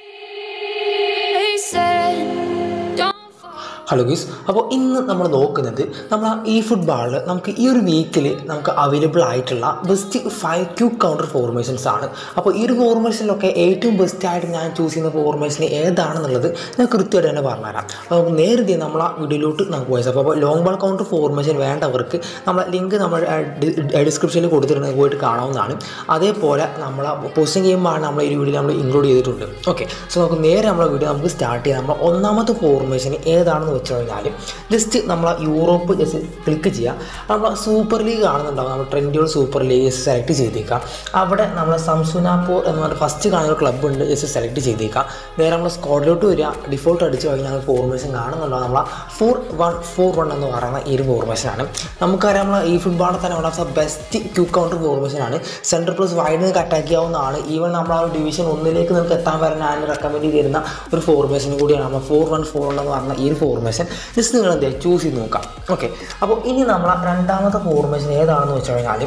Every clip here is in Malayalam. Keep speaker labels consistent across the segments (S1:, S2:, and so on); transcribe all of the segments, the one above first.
S1: Yeah.
S2: ഹലോ ഗീസ് അപ്പോൾ ഇന്ന് നമ്മൾ നോക്കുന്നത് നമ്മൾ ഈ ഫുട്ബോളിൽ നമുക്ക് ഈ ഒരു വീക്കിൽ നമുക്ക് അവൈലബിൾ ആയിട്ടുള്ള best five quick counter formations ആണ്. അപ്പോൾ ഈ ഒരു ഫോർമേഷനിലൊക്കെ ഏറ്റവും ബെസ്റ്റ് ആയിട്ട് ഞാൻ ചൂസ് ചെയ്യുന്ന ഫോർമേഷൻ ഏതാണെന്നുള്ളത് ഞാൻ കൃത്യമായിട്ട് തന്നെ പറഞ്ഞുതരാം. അപ്പോൾ നേരത്തെ നമ്മൾ ആ വീഡിയോയിലോട്ട് നമുക്ക് പോയത് അപ്പോൾ ലോങ് ബോൾ കൗണ്ടർ ഫോർമേഷൻ വേണ്ടവർക്ക് നമ്മൾ ലിങ്ക് നമ്മൾ ഡിസ്ക്രിപ്ഷനിൽ കൊടുത്തിട്ടുണ്ട്. പോയിട്ട് കാണാവുന്നതാണ്. അതേപോലെ നമ്മൾ പോസ്റ്റിംഗ് ഗെയിമാണ് നമ്മൾ ഈ വീഡിയോയിൽ നമ്മൾ ഇൻക്ലൂഡ് ചെയ്തിട്ടുണ്ട്. ഓക്കെ സോ നമുക്ക് നേരെ നമ്മളെ വീഡിയോ നമുക്ക് സ്റ്റാർട്ട് ചെയ്യാം. നമ്മൾ ഒന്നാമത്തെ ഫോർമേഷൻ ഏതാണെന്ന് വെച്ച് കഴിഞ്ഞാൽ ജസ്റ്റ് നമ്മൾ യൂറോപ്പ് ജസ്റ്റ് ക്ലിക്ക് ചെയ്യുക നമ്മൾ സൂപ്പർ ലീഗ് കാണുന്നുണ്ടാവും. നമ്മൾ ട്രെൻഡിയോൾ സൂപ്പർ ലീഗ് സെലക്ട് ചെയ്തേക്കാം. അവിടെ നമ്മൾ സംസുനാപ്പൂർ എന്ന് പറഞ്ഞ ഫസ്റ്റ് കാണുന്ന ക്ലബ്ബ് ഉണ്ട് ജസ്റ്റ് സെലക്ട് ചെയ്തേക്കാം. നേരെ നമ്മൾ സ്കോഡിലോട്ട് വരിക ഡിഫോൾട്ട് അടിച്ച് കഴിഞ്ഞാൽ ഫോർമേഷൻ കാണുന്നുണ്ടാവും. നമ്മൾ ഫോർ വൺ ഫോർ വൺ എന്ന് പറയുന്ന ഈ ഒരു ഫോർമേഷനാണ് നമുക്കറിയാം നമ്മൾ ഈ ഫുട്ബോളിൽ തന്നെ one of the best quick counter ഫോർമേഷനാണ് central plus വൈഡിൽ നിന്ന് അറ്റാക്ക് ചെയ്യാവുന്നതാണ്. ഈവൻ നമ്മൾ ആ ഒരു ഡിവിഷൻ ഒന്നിലേക്ക് നമുക്ക് എത്താൻ വരാൻ ഞാൻ റെക്കമെൻഡ് ചെയ്തിരുന്ന ഒരു ഫോർമേഷൻ കൂടിയാണ്. നമ്മൾ ഫോർ വൺ ഫോർ വൺ എന്ന് പറഞ്ഞ ഈ ഒരു ഫോർമേഷൻ ജസ്റ്റ് നിങ്ങൾ എന്ത് ചൂസ് ചെയ്ത് നോക്കാം. ഓക്കെ അപ്പോൾ ഇനി നമ്മൾ രണ്ടാമത്തെ ഫോർമേഷൻ ഏതാണെന്ന് വെച്ച് കഴിഞ്ഞാൽ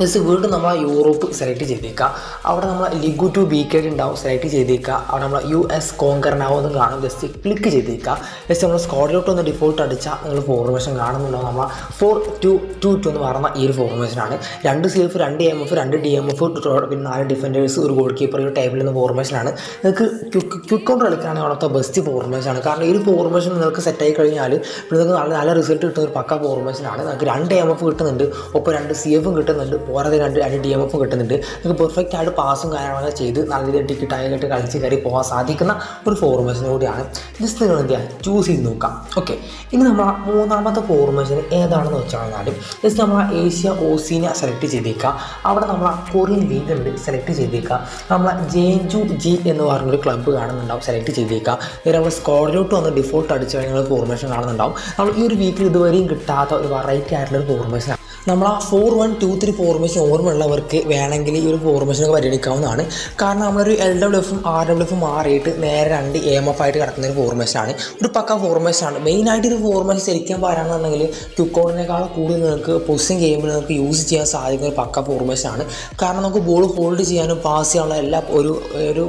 S2: ജസ്റ്റ് വീണ്ടും നമ്മൾ യൂറോപ്പ് സെലക്ട് ചെയ്തേക്കുക അവിടെ നമ്മൾ ലിഗു ടു ബി കെ ഉണ്ടാവും സെലക്ട് ചെയ്തേക്കുക അവിടെ നമ്മൾ യു എസ് കോങ്കറിനാവും കാണും. ജസ്റ്റ് ക്ലിക്ക് ചെയ്തേക്കുക ജസ്റ്റ് നമ്മൾ സ്കോഡിലോട്ട് ഒന്ന് ഡിഫോൾട്ട് അടിച്ചാൽ നിങ്ങൾ ഫോർമേഷൻ കാണുന്നുണ്ടാവും. നമ്മൾ ഫോർ ടു ടു ടു എന്ന് പറയുന്ന ഈ ഒരു ഫോർമേഷനാണ് രണ്ട് സി എഫ് രണ്ട് എം എഫ് രണ്ട് ഡി എം എഫ് പിന്നെ നാല് ഡിഫൻഡേഴ്സ് ഒരു ഗോൾ കീപ്പർ ഒരു ടൈമിൽ നിന്ന് ഫോർമേഷനാണ് നിങ്ങൾക്ക് ക്വിക്ക് കൗണ്ടർ കളിക്കാനാണ് അവിടുത്തെ ബെസ്റ്റ് ഫോർമേഷനാണ് കാരണം ഈ ഒരു ഫോർമേഷൻ നിങ്ങൾക്ക് സെറ്റായി കഴിഞ്ഞാൽ നിങ്ങൾക്ക് നല്ല നല്ല റിസൾട്ട് കിട്ടുന്ന ഒരു പക്ക ഫോർമേഷനാണ് നിങ്ങൾക്ക് രണ്ട് എം എഫ് കിട്ടുന്നുണ്ട് ഒപ്പം രണ്ട് സി എഫും കിട്ടുന്നുണ്ട് പോരാതെ രണ്ട് രണ്ട് ഡി എം എഫും കിട്ടുന്നുണ്ട്. നിങ്ങൾക്ക് പെർഫെക്റ്റ് ആയിട്ട് പാസും കാര്യങ്ങളൊക്കെ ചെയ്ത് നല്ല രീതിയിൽ ടിക്കറ്റ് ആയിട്ട് കളിച്ച് കയറി പോകാൻ സാധിക്കുന്ന ഒരു ഫോർമേഷൻ കൂടിയാണ്. ജസ്റ്റ് നിങ്ങൾ എന്ത് ചെയ്യുക? ചൂസ് ചെയ്ത് നോക്കാം ഓക്കെ ഇനി നമ്മൾ മൂന്നാമത്തെ ഫോർമേഷൻ ഏതാണെന്ന് വെച്ച് കഴിഞ്ഞാൽ ജസ്റ്റ് നമ്മൾ ഏഷ്യ ഓസീന സെലക്ട് ചെയ്തേക്കുക. അവിടെ നമ്മൾ കൊറിയൻ ലീഗ് ഉണ്ട്. സെലക്ട് ചെയ്തേക്കുക. നമ്മൾ ജേഞ്ചു ജി എന്ന് പറഞ്ഞൊരു ക്ലബ്ബ് കാണുന്നുണ്ടാവും. സെലക്ട് ചെയ്തേക്കുക. നേരെ നമ്മൾ സ്കോഡിലോട്ട് വന്ന് ഡിഫോൾട്ട് അടിച്ച് കഴിഞ്ഞാൽ ഫോർമേഷൻ കാണുന്നുണ്ടാവും. നമ്മൾ ഈ ഒരു വീക്കിൽ ഇതുവരെയും കിട്ടാത്ത ഒരു വെറൈറ്റി ആയിട്ടുള്ള ഒരു ഫോർമേഷൻ നമ്മൾ ആ four one two three formation ഓർമ്മയുള്ളവർക്ക് വേണമെങ്കിൽ ഈ ഒരു ഫോർമേഷനൊക്കെ പരിഗണിക്കാവുന്നതാണ്. കാരണം നമ്മളൊരു എൽ ഡബ്ല്യു എഫും ആർ ഡബ്ല്യു എഫും മാറിയിട്ട് നേരെ രണ്ട് എം എഫ് ആയിട്ട് കിടക്കുന്ന ഒരു ഫോർമേഷനാണ് ഒരു പക്ക ഫോർമേഷനാണ് മെയിനായിട്ട് ഒരു ഫോർമേഷൻ ശരിക്കും പറയുകയാണെന്നുണ്ടെങ്കിൽ ക്യുക്കോണിനേക്കാൾ കൂടുതൽ നിങ്ങൾക്ക് പൊസിഷൻ ഗെയിമിൽ നിങ്ങൾക്ക് യൂസ് ചെയ്യാൻ സാധിക്കുന്ന ഒരു പക്ക ഫോർമേഷനാണ് കാരണം നമുക്ക് ബോൾ ഹോൾഡ് ചെയ്യാനും പാസ് ചെയ്യാനുള്ള എല്ലാ ഒരു ഒരു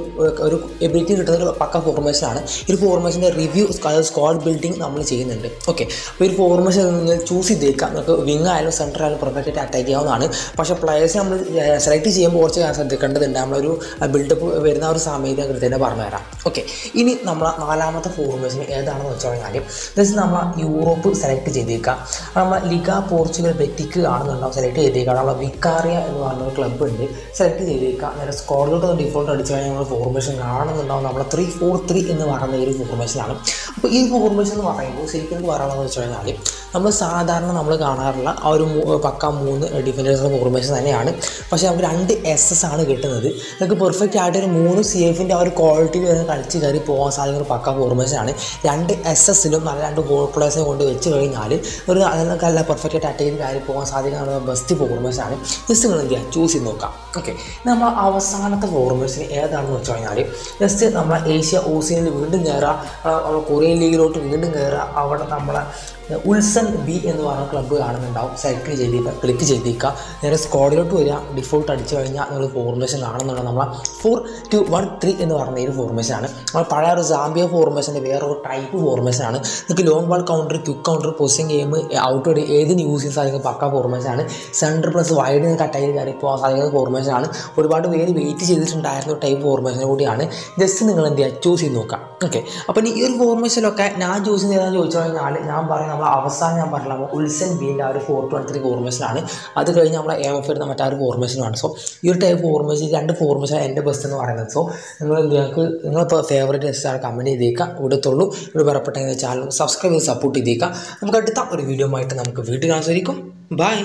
S2: ഒരു എബിലിറ്റി കിട്ടുന്ന ഒരു പക്ക ഫോർമേഷനാണ് ഈ ഫോർമേഷന്റെ റിവ്യൂ സ്ക്വാഡ് ബിൽഡിംഗ് നമ്മൾ ചെയ്യുന്നുണ്ട്. ഓക്കെ അപ്പോൾ ഈ ഫോർമേഷൻ നിങ്ങൾ ചൂസ് ചെയ്തേക്കാം നിങ്ങൾക്ക് വിങ് ആയാലും സെന്റർ ആയാലും പെർഫെക്റ്റ് ആയിട്ട് അറ്റാക്ക് ചെയ്യാവുന്നതാണ്. പക്ഷേ പ്ലേയേഴ്സ് നമ്മൾ സെലക്ട് ചെയ്യുമ്പോൾ കുറച്ച് ശ്രദ്ധിക്കേണ്ടതുണ്ട്. നമ്മളൊരു ബിൽഡപ്പ് വരുന്ന ഒരു സമയത്ത് ഞാൻ കൃത്യമായിട്ട് പറഞ്ഞുതരാം. ഓക്കെ ഇനി നമ്മൾ നാലാമത്തെ ഫോർമേഷൻ ഏതാണെന്ന് വെച്ച് കഴിഞ്ഞാൽ ജസ്റ്റ് നമ്മൾ യൂറോപ്പ് സെലക്ട് ചെയ്തേക്കാം. നമ്മൾ ലിഗ പോർച്ചുഗൽ ബെറ്റിക്ക് കാണുന്നുണ്ടാവും സെലക്ട് ചെയ്തേക്കാം. നമ്മൾ വിക്കാറിയ എന്ന് ഒരു ക്ലബ്ബ് ഉണ്ട് സെലക്ട് ചെയ്തേക്കാം. നേരെ സ്കോഡിലോട്ട് ഡിഫോൾട്ട് അടിച്ച് കഴിഞ്ഞാൽ നമ്മൾ ഫോർമേഷൻ കാണുന്നുണ്ടാവും. നമ്മൾ ത്രീ ഫോർ ത്രീ എന്ന് പറയുന്ന ഒരു ഫോർമേഷനാണ് അപ്പോൾ ഈ ഫോർമേഷൻ എന്ന് പറയുമ്പോൾ ശരിക്കും പറയുന്നത് വെച്ച് കഴിഞ്ഞാൽ നമ്മൾ സാധാരണ നമ്മൾ കാണാറുള്ള ആ ഒരു പക്ക മൂന്ന് ഡിഫൻഡേഴ്സിന്റെ ഫോർമേഷൻ തന്നെയാണ്. പക്ഷേ നമുക്ക് രണ്ട് എസ് എസ് ആണ് കിട്ടുന്നത്. നിങ്ങൾക്ക് പെർഫെക്റ്റ് ആയിട്ട് ഒരു മൂന്ന് സി എഫിന്റെ ആ ഒരു ക്വാളിറ്റി വരെ കളിച്ച് കയറി പോകാൻ സാധിക്കുന്ന ഒരു പക്ക ഫോർമേഷനാണ് രണ്ട് എസ് എസിലും നല്ല രണ്ട് ഗോൾ പ്ലേഴ്സിനെ കൊണ്ട് വെച്ച് കഴിഞ്ഞാൽ ഒരു നല്ല പെർഫെക്റ്റ് ആയിട്ട് അറ്റാക്ക് ചെയ്ത് കയറി പോകാൻ സാധിക്കുന്ന ബെസ്റ്റ് ഫോർമേഷനാണ് എന്ത് ചെയ്യുക ചൂസ് ചെയ്ത് നോക്കാം. ഓക്കെ നമ്മൾ അവസാനത്തെ ഫോർമേഴ്സിന് ഏതാണെന്ന് വെച്ച് കഴിഞ്ഞാൽ ജസ്റ്റ് നമ്മൾ ഏഷ്യ ഓസിയനിൽ വീണ്ടും കയറുക നമ്മൾ കൊറിയൻ ലീഗിലോട്ട് വീണ്ടും കയറുക അവിടെ നമ്മളെ ഉത്സൻ ബി എന്ന് പറഞ്ഞ ക്ലബ്ബ് കാണുന്നുണ്ടാവും. സെലക്ട് ചെയ്തേക്കുക ക്ലിക്ക് ചെയ്തേക്കുക നേരെ സ്ക്വാഡിലോട്ട് വരിക ഡിഫോൾട്ട് അടിച്ചു കഴിഞ്ഞാൽ നിങ്ങൾ ഫോർമേഷൻ കാണുന്നുണ്ട്. നമ്മൾ ഫോർ ടു വൺ ത്രീ എന്ന് പറഞ്ഞ ഈ ഫോർമേഷൻ ആണ്. നമ്മൾ പഴയ ഒരു സാമ്പിയ ഫോർമേഷന്റെ വേറൊരു ടൈപ്പ് ഫോർമേഷനാണ് നിങ്ങൾക്ക് long ball counter quick counter passing game out ഏതിന് യൂസ് ചെയ്യാൻ സാധിക്കുന്ന പക്ക ഫോർമേഷനാണ് സെന്റർ പ്ലസ് വൈഡ് കട്ടായി കയറി പോകാൻ സാധിക്കുന്ന ഫോർമേഷനാണ് ഒരുപാട് പേര് വെയിറ്റ് ചെയ്തിട്ടുണ്ടായിരുന്ന ടൈപ്പ് ഫോർമേഷൻ കൂടിയാണ്. ജസ്റ്റ് നിങ്ങൾ എന്ത് ചെയ്യുക? ചൂസ് ചെയ്ത് നോക്കാം ഓക്കെ അപ്പം ഈ ഒരു ഫോർമേഷനിലൊക്കെ ഞാൻ ചൂസ് ചെയ്തതെന്ന് ചോദിച്ചു കഴിഞ്ഞാൽ ഞാൻ പറയുന്ന നമ്മൾ അവസാനം ഞാൻ പറഞ്ഞില്ല നമ്മൾ ഉൾസൻ ബീന്റെ ആ ഒരു ഫോർ ടു ത്രീ ഫോർമേഷനാണ് അത് കഴിഞ്ഞ് നമ്മൾ എം എഫ് എടുത്ത മറ്റേ ആ ഒരു ഫോർമേഷനാണ് സോ ഈ ഒരു ടൈപ്പ് ഫോർമേഷൻ രണ്ട് ഫോർമേഷനാണ് എന്റെ ബെസ്റ്റ് എന്ന് പറയുന്നത്. സോ നിങ്ങൾ നിങ്ങൾക്ക് നിങ്ങളിപ്പോൾ ഫേവറേറ്റ് ബെസ്റ്റാണ് കമന്റ് ചെയ്തേക്കാം ഇവിടത്തുള്ളൂ ഇവിടെ പറയപ്പെട്ടെങ്കിൽ ചാനൽ സബ്സ്ക്രൈബ് ചെയ്ത് സപ്പോർട്ട് ചെയ്തേക്കാം നമുക്ക് അടുത്ത ഒരു വീഡിയോ ആയിട്ട് നമുക്ക് വീട്ടിൽ കാണാൻ സാധിക്കും ബൈ